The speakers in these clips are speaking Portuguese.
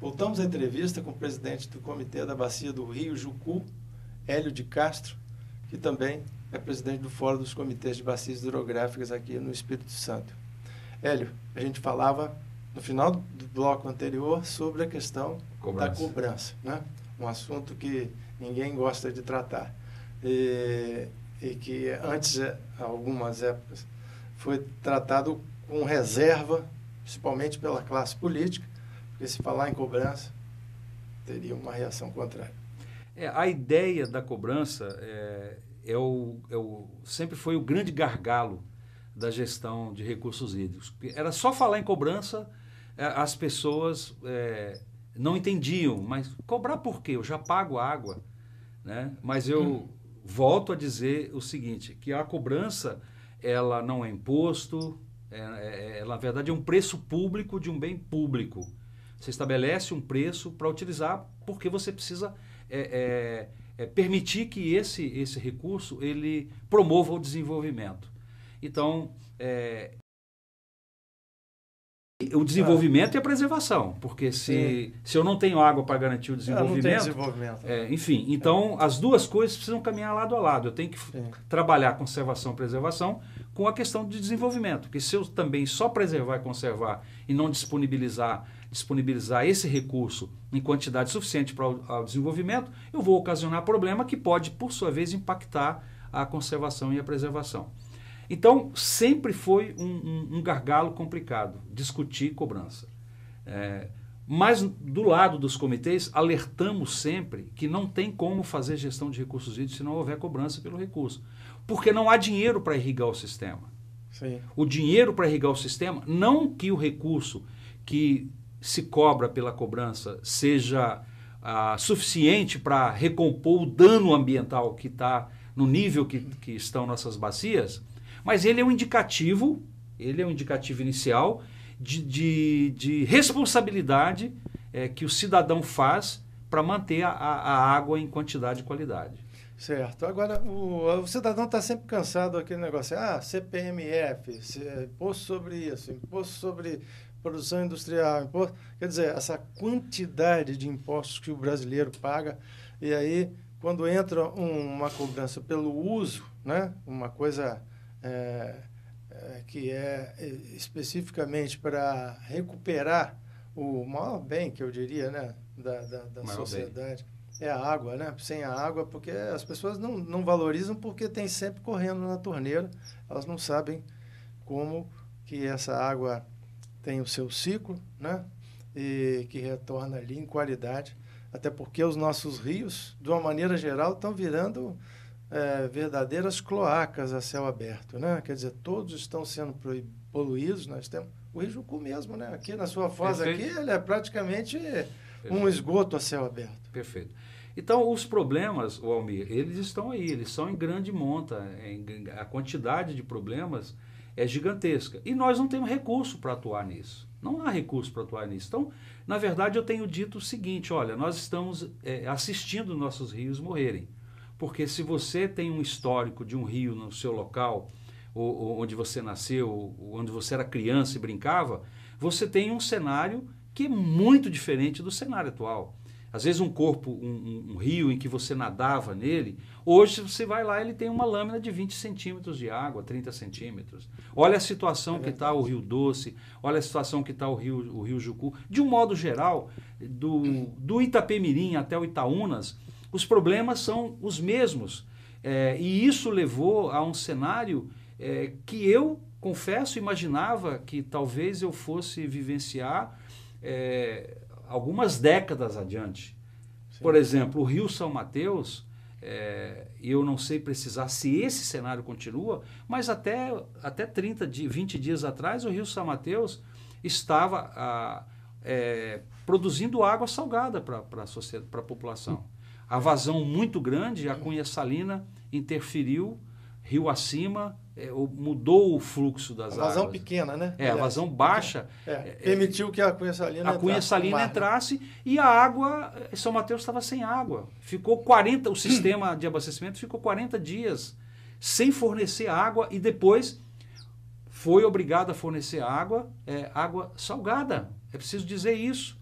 Voltamos à entrevista com o presidente do Comitê da Bacia do Rio Jucu, Hélio de Castro, que também é presidente do Fórum dos Comitês de Bacias Hidrográficas aqui no Espírito Santo. Hélio, a gente falava no final do bloco anterior sobre a questão cobrança. da cobrança, né? um assunto que ninguém gosta de tratar. E, e que antes, algumas épocas, foi tratado com reserva, principalmente pela classe política, porque se falar em cobrança, teria uma reação contrária. É, a ideia da cobrança é, é, o, é o, sempre foi o grande gargalo da gestão de recursos hídricos. Era só falar em cobrança, é, as pessoas é, não entendiam, mas cobrar por quê? Eu já pago água. Né? Mas eu hum. volto a dizer o seguinte, que a cobrança ela não é imposto, é, é, é, na verdade é um preço público de um bem público. Você estabelece um preço para utilizar porque você precisa é, é, permitir que esse, esse recurso ele promova o desenvolvimento. Então, é, o desenvolvimento ah. e a preservação, porque se, se eu não tenho água para garantir o desenvolvimento, desenvolvimento. É, enfim, então é. as duas coisas precisam caminhar lado a lado. Eu tenho que Sim. trabalhar conservação e preservação com a questão de desenvolvimento, porque se eu também só preservar e conservar e não disponibilizar disponibilizar esse recurso em quantidade suficiente para o desenvolvimento, eu vou ocasionar problema que pode, por sua vez, impactar a conservação e a preservação. Então, sempre foi um, um, um gargalo complicado discutir cobrança. É, mas, do lado dos comitês, alertamos sempre que não tem como fazer gestão de recursos hídricos se não houver cobrança pelo recurso. Porque não há dinheiro para irrigar o sistema. Sim. O dinheiro para irrigar o sistema, não que o recurso que se cobra pela cobrança seja ah, suficiente para recompor o dano ambiental que está no nível que, que estão nossas bacias, mas ele é um indicativo, ele é um indicativo inicial de, de, de responsabilidade é, que o cidadão faz para manter a, a, água em quantidade e qualidade. Certo. Agora, o, o cidadão está sempre cansado daquele negócio. Ah, CPMF, imposto sobre isso, imposto sobre produção industrial, imposto. Quer dizer, essa quantidade de impostos que o brasileiro paga. E aí, quando entra um, uma cobrança pelo uso, né, uma coisa é, é, que é, especificamente para recuperar o maior bem, que eu diria, né, da, da, da sociedade. Bem. É a água, né? Sem a água, porque as pessoas não, não valorizam porque tem sempre correndo na torneira. Elas não sabem como que essa água tem o seu ciclo, né? E que retorna ali em qualidade. Até porque os nossos rios, de uma maneira geral, estão virando é, verdadeiras cloacas a céu aberto, né? Quer dizer, todos estão sendo poluídos. Nós temos o Rio Jucu mesmo, né? Aqui na sua foz aqui, ele é praticamente Perfeito. um esgoto a céu aberto. Perfeito. Então, os problemas, o Almir, eles estão aí, eles são em grande monta. Em, a quantidade de problemas é gigantesca. E nós não temos recurso para atuar nisso. Não há recurso para atuar nisso. Então, na verdade, eu tenho dito o seguinte: olha, nós estamos é, assistindo nossos rios morrerem. Porque se você tem um histórico de um rio no seu local, ou, ou onde você nasceu, ou onde você era criança e brincava, você tem um cenário que é muito diferente do cenário atual. Às vezes um corpo, um, um, um, rio em que você nadava nele, hoje você vai lá ele tem uma lâmina de 20 centímetros de água, 30 centímetros. Olha a situação é que está o Rio Doce, olha a situação que está o rio, o rio Jucu. De um modo geral, do, do Itapemirim até o Itaúnas, os problemas são os mesmos. É, e isso levou a um cenário é, que eu, confesso, imaginava que talvez eu fosse vivenciar é, algumas décadas adiante. Sim. Por exemplo, o Rio São Mateus, é, eu não sei precisar se esse cenário continua, mas até, até 30, 20 dias atrás, o Rio São Mateus estava a, é, produzindo água salgada para a população. A vazão muito grande, a cunha salina interferiu rio acima, é, mudou o fluxo das a vazão águas. pequena, né? É, a vazão baixa. É, é, permitiu que a cunha salina a cunha entrasse, salina mar, né? entrasse e a água, São Mateus estava sem água. Ficou 40, o sistema de abastecimento ficou 40 dias sem fornecer água e depois foi obrigado a fornecer água, é, água salgada. É preciso dizer isso.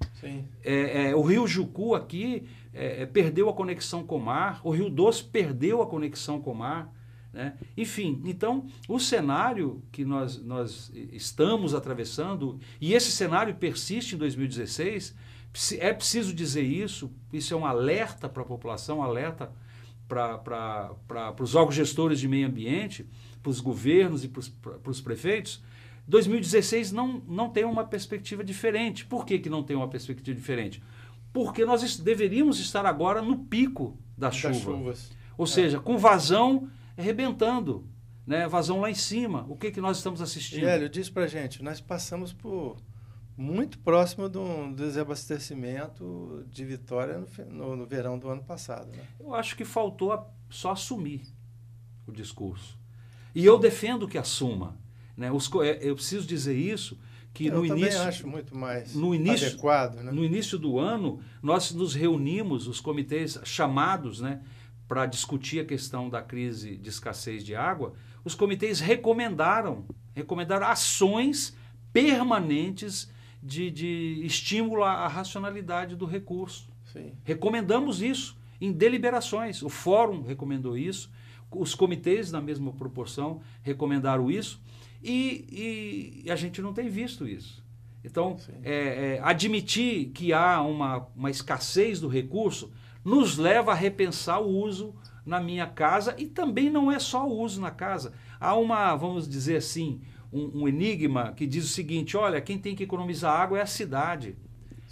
É, é, o rio Jucu aqui é, é, perdeu a conexão com o mar, o Rio Doce perdeu a conexão com o mar. Né? Enfim, então o cenário que nós, nós estamos atravessando, e esse cenário persiste em 2016, é preciso dizer isso, isso é um alerta para a população, um alerta para os órgãos gestores de meio ambiente, para os governos e para os prefeitos. 2016 não, não tem uma perspectiva diferente. Por que, que não tem uma perspectiva diferente? Porque nós deveríamos estar agora no pico da das chuva. chuvas. Ou é. seja, com vazão arrebentando, né? vazão lá em cima. O que, que nós estamos assistindo? Hélio, diz pra gente, nós passamos por muito próximo de um desabastecimento de Vitória no, no, no verão do ano passado. Né? Eu acho que faltou a, só assumir o discurso. E eu defendo que assuma. Né? Os, é, eu preciso dizer isso que eu no início acho muito mais no início, adequado. Né? No início do ano, nós nos reunimos, os comitês chamados né, para discutir a questão da crise de escassez de água, os comitês recomendaram, recomendaram ações permanentes de, de estímulo à racionalidade do recurso. Sim. Recomendamos isso em deliberações. O fórum recomendou isso, os comitês, na mesma proporção, recomendaram isso, e, e a gente não tem visto isso. Então, é, é, admitir que há uma, uma escassez do recurso nos leva a repensar o uso na minha casa e também não é só o uso na casa. Há uma, vamos dizer assim, um, um enigma que diz o seguinte: olha, quem tem que economizar água é a cidade.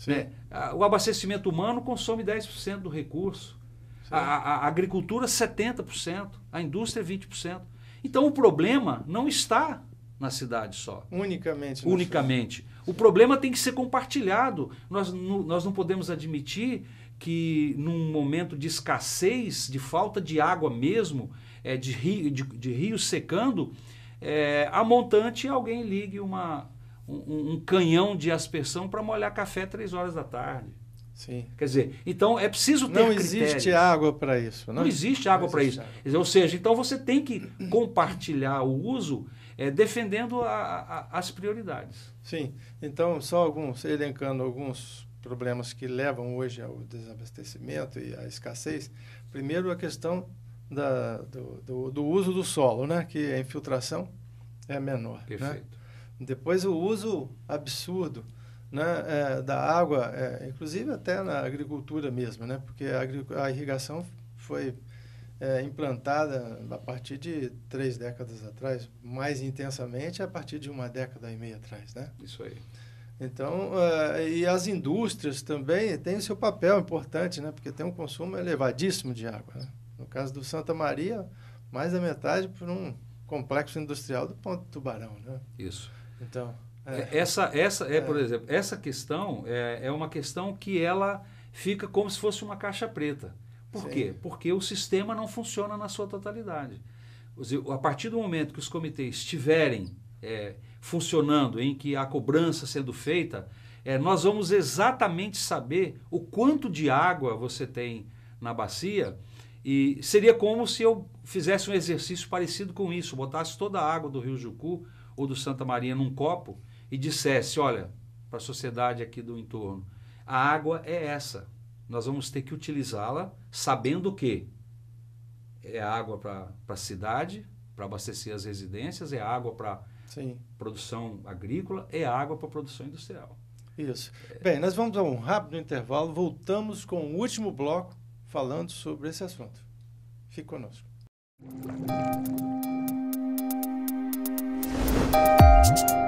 Né? O abastecimento humano consome 10% do recurso. A, a, a, agricultura, 70%. A indústria, 20%. Então, o problema não está na cidade só. Unicamente. Unicamente. O problema tem que ser compartilhado. Nós, nós não podemos admitir que num momento de escassez, de falta de água mesmo, é, de, rio, de, de rios secando, é, a montante alguém ligue uma, um, um canhão de aspersão para molhar café três horas da tarde. Sim. Quer dizer, então é preciso ter Não critérios. existe água para isso. Não, não existe água para isso. Água. Ou seja, então você tem que compartilhar o uso é, defendendo a, a, as prioridades. Sim. Então, só alguns, elencando alguns problemas que levam hoje ao desabastecimento e à escassez. Primeiro, a questão da, do, do, do, uso do solo, né? que a infiltração é menor. Né? Perfeito. Né? Depois, o uso absurdo né? É, da água, é, inclusive até na agricultura mesmo, né? porque a, a irrigação foi é, implantada a partir de três décadas atrás, mais intensamente a partir de uma década e meia atrás. Né? Isso aí. Então, uh, e as indústrias também têm o seu papel importante, né? porque tem um consumo elevadíssimo de água. Né? No caso do Santa Maria, mais da metade por um complexo industrial do Ponto Tubarão. Né? Isso. Então, é. essa, essa é, é, por exemplo, essa questão é, é uma questão que ela fica como se fosse uma caixa preta. Por Sim. quê? Porque o sistema não funciona na sua totalidade. A partir do momento que os comitês estiverem é, funcionando, em que a cobrança sendo feita, é, nós vamos exatamente saber o quanto de água você tem na bacia e seria como se eu fizesse um exercício parecido com isso, botasse toda a água do Rio Jucu ou do Santa Maria num copo e dissesse, olha, para a sociedade aqui do entorno, a água é essa. Nós vamos ter que utilizá-la sabendo que é água para a cidade, para abastecer as residências, é água para produção agrícola, é água para produção industrial. Isso. Bem, nós vamos a um rápido intervalo, voltamos com o último bloco falando sobre esse assunto. Fique conosco. Música